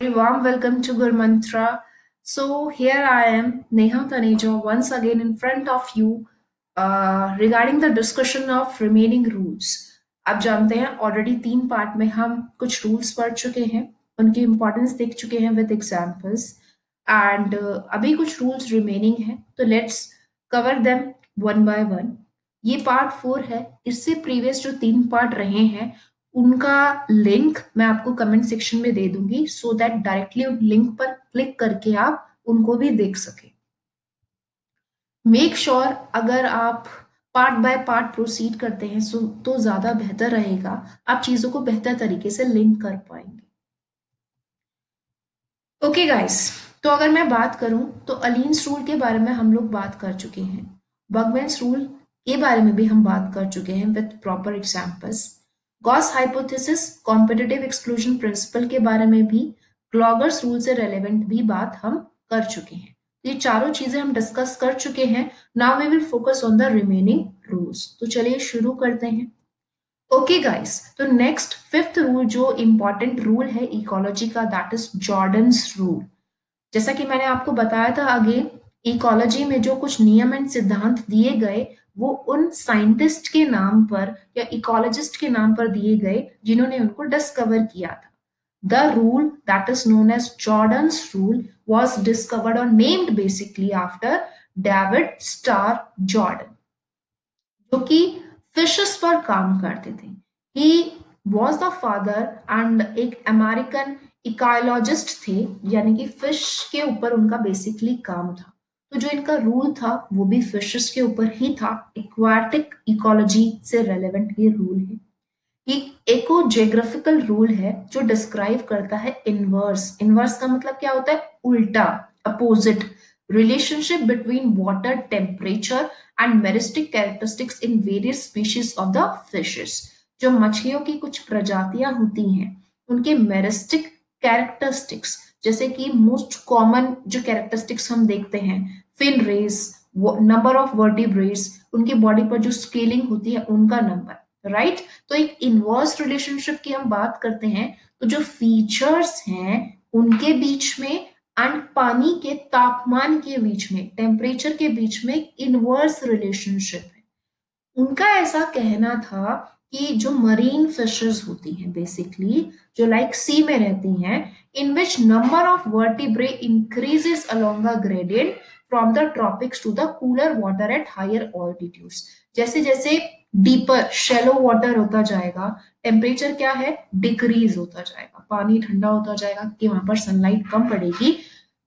very warm welcome to Gur Mantra. So here I am, Neha Taneja, once again in front of you uh, regarding the discussion of remaining rules. आप जानते हैं already तीन part में हम कुछ rules पढ़ चुके हैं उनकी इंपॉर्टेंस देख चुके हैं विद एग्जांपल्स एंड अभी कुछ रूल्स रिमेनिंग हैं तो let's cover them one by one ये पार्ट फोर है इससे प्रीवियस जो तीन पार्ट रहे हैं उनका लिंक मैं आपको कमेंट सेक्शन में दे दूँगी सो दैट डायरेक्टली उन लिंक पर क्लिक करके आप उनको भी देख सके। मेक श्योर sure अगर आप पार्ट बाय पार्ट प्रोसीड करते हैं सो तो ज़्यादा बेहतर रहेगा। आप चीज़ों को बेहतर तरीके से लिंक कर पाएँगे। ओके okay गाइस तो अगर मैं बात करूँ तो अलीन्स रूल के बारे में हम लोग बात कर चुके हैं। बगमेंस रूल के बारे में भी हम बात कर चुके हैं with proper examples Gause hypothesis competitive exclusion principle के बारे में भी, क्लॉगर्स रूल से रेलेवेंट भी बात हम कर चुके हैं। ये चारों चीज़ें हम डिस्कस कर चुके हैं। Now we will focus on the remaining rules तो चलिए शुरू करते हैं। ओके गाइस तो नेक्स्ट फिफ्थ रूल जो इंपॉर्टेंट रूल है इकोलॉजी का दैट इज़ जॉर्डन्स रूल जैसा कि मैंने आपको बताया था अगेन इकोलॉजी में जो कुछ नियम एंड सिद्धांत दिए गए वो उन साइंटिस्ट के नाम पर या इकोलॉजिस्ट के नाम पर दिए गए जिन्होंने उनको डिस्कवर किया था। The rule that is known as Jordan's rule was discovered और named basically after David Starr Jordan जो कि फिशेस पर काम करते थे। He was the father and एक अमेरिकन इकोलॉजिस्ट थे, यानी कि फ़िश के ऊपर उनका बेसिकली काम था। तो जो इनका रूल था, वो भी फिशेस के ऊपर ही था। इक्वाटिक इकोलॉजी से रेलेवेंट ये रूल है। एक एको जियोग्राफिकल रूल है, जो डिस्क्राइब करता है इनवर्स इनवर्स का मतलब क्या होता है? उल्टा opposite relationship between water temperature and meristic characteristics in various species of the fishes जो मछलियों की कुछ प्रजातियाँ होती हैं, उनके मेरिस्टिक कैरेक्टरिस्टिक्स जैसे कि मोस्ट कॉमन जो कैरेक्टरिस्टिक्स हम देखते हैं fin rays number of vertebrates उनकी बॉडी पर जो स्केलिंग होती है, उनका नंबर राइट right? तो एक इनवर्स रिलेशनशिप की हम बात करते हैं तो जो फीचर्स हैं, उनके बीच में एंड पानी के तापमान के बीच में टेम्परेचर के बीच में इनवर्स रिलेशनशिप है उनका ऐसा कहना था कि जो मरीन फिशेस होती हैं बेसिकली जो लाइक सी में रहती हैं in which number of vertebrae increases along the gradient from the tropics to the cooler water at higher altitudes जैसे जैसे डीपर शेलो वाटर होता जाएगा टेम्परेचर क्या है? डिक्रीज होता जाएगा। पानी ठंडा होता जाएगा कि वहाँ पर सनलाइट कम पड़ेगी।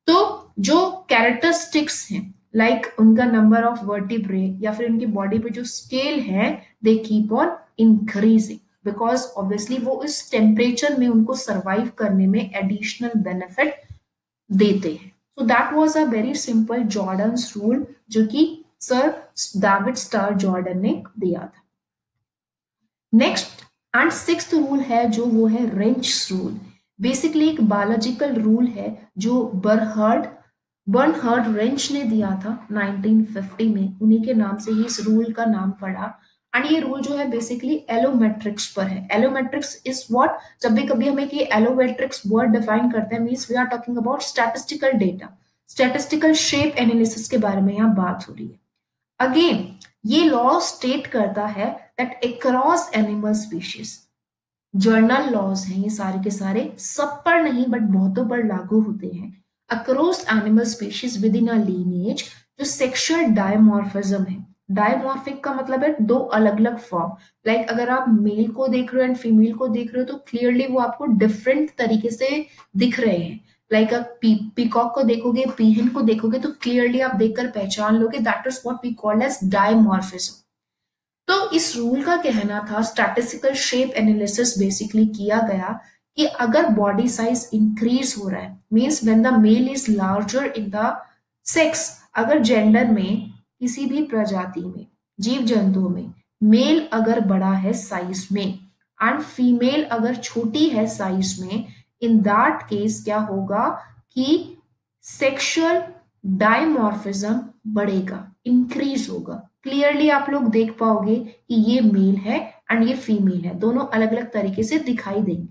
तो जो कैरेक्टरिस्टिक्स हैं लाइक उनका नंबर ऑफ़ वर्टिब्रे या फिर उनकी बॉडी पे जो स्केल है they keep on increasing because obviously वो इस टेम्परेचर में उनको सर्वाइव करने में एडिशनल बेनिफिट देते हैं। So that was a very simple Jordan rule जो कि सर डेविड स्टार जॉर्डन ने दिया था। नेक्स्ट एंड सिक्स रूल है जो वो है रेंच रूल बेसिकली एक बायोलॉजिकल रूल है जो बर्हर्ड बर्नहर्ड रेंच ने दिया था 1950 में। उन्हीं के नाम से ही इस रूल का नाम पड़ा। एंड ये रूल जो है बेसिकली एलोमेट्रिक्स पर है। एलोमेट्रिक्स इज़ व्हाट जब भी कभी हमें एलोमेट्रिक्स वर्ड डिफाइन करते हैं means we are talking about statistical data statistical shape analysis के बारे में यहाँ बात हो रही है। अगेन ये लॉ स्टेट करता है that across animal species general laws हैं ये सारे के सारे, सब पर नहीं बट बहुतों पर लागू होते हैं। Animal species with in a lineage जो सेक्सुअल डायमॉर्फिज्म है। डायमॉर्फिक का मतलब है दो अलग अलग फॉर्म लाइक अगर आप मेल को देख रहे हो एंड फीमेल को देख रहे हो तो क्लियरली वो आपको डिफरेंट तरीके से दिख रहे हैं। लाइक like पी, पीकॉक को देखोगे पीहन को देखोगे तो क्लियरली आप देखकर पहचान लोगे that is what we call as dimorphism तो इस रूल का कहना था स्टैटिस्टिकल शेप एनालिसिस बेसिकली किया गया कि अगर बॉडी साइज़ इंक्रीज हो रहा है means when the male is larger in the sex अगर जेंडर में, किसी भी प्रजाति में जीव जंतुओं में मेल अगर बड़ा है साइज़ में एंड फीमेल अगर छोटी है साइज़ में इन दैट केस क्या होगा कि सेक्सुअल डायमॉर्फिज्म बढ़ेगा इंक्रीज होगा। क्लियरली आप लोग देख पाओगे कि ये मेल है एंड ये फीमेल है, दोनों अलग अलग तरीके से दिखाई देंगे।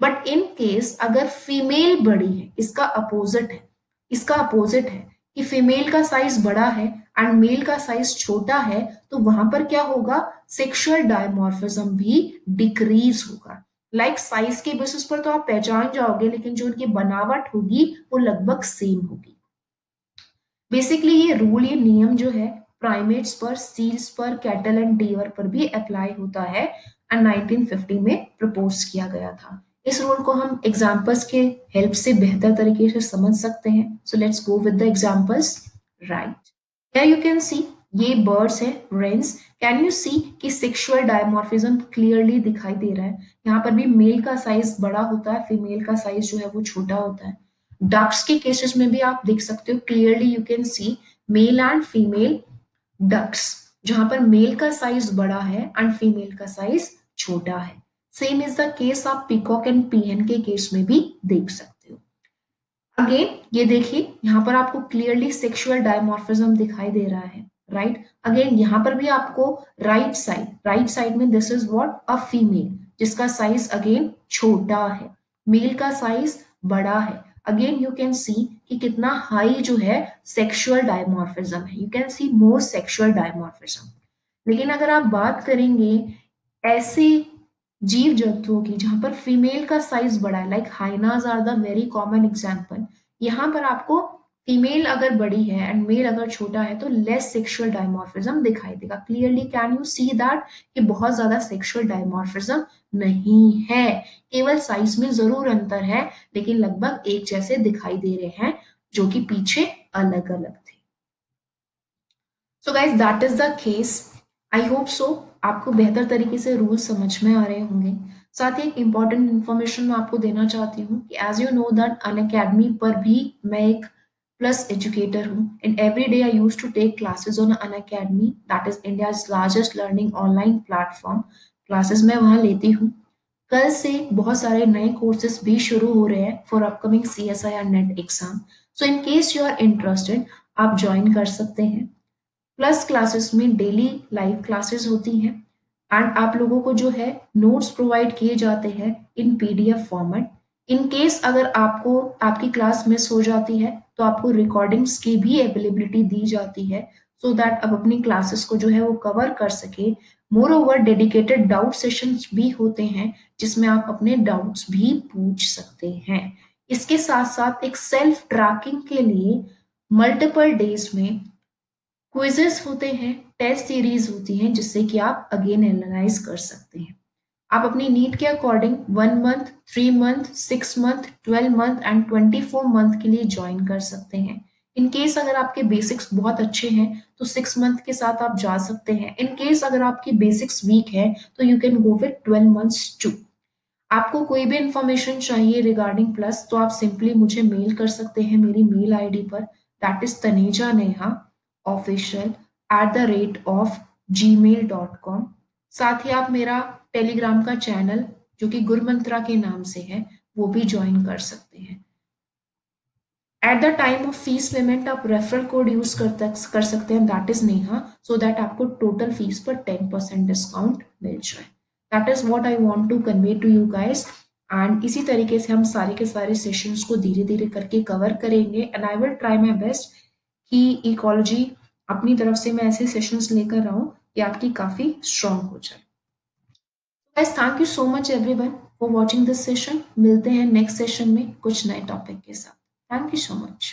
बट इन केस अगर फीमेल बड़ी है, इसका अपोजिट है, इसका अपोजिट है, कि फीमेल का साइज़ बड़ा है एंड मेल का साइज़ छोटा है तो वहाँ पर क्या होगा? सेक्सुअल डायमॉर्फिज्म भी डिक्रीज होगा। लाइक like साइज़ के बेसिस पर तो आप पहचान जाओगे, लेकिन जो उनकी बनावट होगी, वो लगभग सेम होगी। बेसिकली ये रूल ये नियम जो है प्राइमेट्स पर सील्स पर कैटल एंड डीवर पर भी अप्लाई होता है एंड 1950 में प्रपोज किया गया था। इस रूल को हम एग्जाम्पल्स के हेल्प से बेहतर तरीके से समझ सकते हैं। So let's go with the examples right you can see ये बर्ड्स है रेंस कैन यू सी कि सेक्सुअल डायमोर्फिज्म क्लियरली दिखाई दे रहा है? यहाँ पर भी मेल का साइज़ बड़ा होता है फीमेल का साइज़ जो है वो छोटा होता है। डक्स के केसेस में भी आप देख सकते हो clearly you can see male and female ducks जहाँ पर मेल का साइज़ बड़ा है एंड फीमेल का साइज़ छोटा है। सेम इज़ द केस आप पीकॉक एंड पीएन के केस में भी देख सकते हो। अगेन ये देखिए, यहाँ पर आपको क्लियरली सेक्सुअल डायमोर्फिज्म दिखाई दे रहा है राइट right? अगेन यहाँ पर भी आपको राइट साइड राइट साइड में this is what a female जिसका साइज़ अगेन छोटा है। मेल का साइज़ बड़ा है। अगेन यू कैन सी कि कितना हाई जो है सेक्सुअल डायमोर्फिज्म है। You can see more sexual dimorphism लेकिन अगर आप बात करेंगे ऐसे जीव जंतुओं की, जहाँ पर फीमेल का साइज़ बड़ा है like hyenas are the very common example यहाँ पर आपको फीमेल अगर बड़ी है एंड मेल अगर छोटा है तो लेस सेक्सुअल डायमोर्फिज्म दिखाई देगा। Clearly can you see that कि बहुत ज़्यादा सेक्सुअल डायमोर्फिज्म नहीं है। केवल साइज़ में ज़रूर अंतर है, लेकिन लगभग एक जैसे दिखाई दे रहे हैं, जो कि पीछे अलग अलग थे। So guys that is the case I hope so आपको बेहतर तरीके से रूल समझ में आ रहे होंगे। साथ ही एक इंपॉर्टेंट इन्फॉर्मेशन मैं आपको देना चाहती हूँ कि as you know that Unacademy पर भी मैं एक प्लस एजुकेटर हूँ। And every day I use to take classes on Unacademy that is India largest learning online platform classes मैं वहाँ लेती हूँ। कल से बहुत सारे नए कोर्सेज भी शुरू हो रहे हैं for upcoming C S I R NET exam so in case you are interested आप ज्वाइन कर सकते हैं। प्लस क्लासेस में डेली लाइव क्लासेस होती हैं। एंड आप लोगों को जो है नोट्स प्रोवाइड किए जाते हैं in PDF format in case अगर आपको, आपकी क्लास मिस हो जाती है तो आपको रिकॉर्डिंग्स की भी अवेलेबिलिटी दी जाती है सो so दैट आप अपनी क्लासेस को जो है वो कवर कर सके। Moreover dedicated doubt sessions भी होते हैं, जिसमें आप अपने डाउट्स भी पूछ सकते हैं। इसके साथ साथ एक सेल्फ ट्रैकिंग के लिए मल्टीपल डेज़ में क्विजेस होते हैं, टेस्ट सीरीज़ होती हैं, जिससे कि आप अगेन एनालाइज कर सकते हैं। आप अपनी नीड के according one month, three month, six month, twelve month and twenty four month के लिए ज्वाइन कर सकते हैं। इन केस अगर आपके बेसिक्स बहुत अच्छे हैं तो सिक्स मंथ के साथ आप जा सकते हैं। इन केस अगर आपकी बेसिक्स वीक है तो you can go with twelve months too आपको कोई भी इंफॉर्मेशन चाहिए रिगार्डिंग प्लस तो आप सिंपली मुझे मेल कर सकते हैं मेरी मेल आईडी पर। That is Taneja Neha official at the rate of Gmail dot com साथ ही आप मेरा टेलीग्राम का चैनल जो कि गुरमंत्रा के नाम से है, वो भी ज्वाइन कर सकते हैं। At the time of fees payment आप रेफरल कोड यूज़ कर सकते हैं। That is Neha so that आपको टोटल फ़ीस पर टेन परसेंट डिस्काउंट मिल जाए। That is what I want to convey to you guys and इसी तरीके से हम सारे के सारे सेशंस को धीरे धीरे करके कवर करेंगे। And I will try my best कि इकोलॉजी अपनी तरफ़ से मैं ऐसे सेशंस लेकर रहा हूँ कि आपकी काफ़ी स्ट्रांग हो जाए। Thank you so much everyone for watching this session मिलते हैं नेक्स्ट सेशन में कुछ नए टॉपिक के साथ। Thank you so much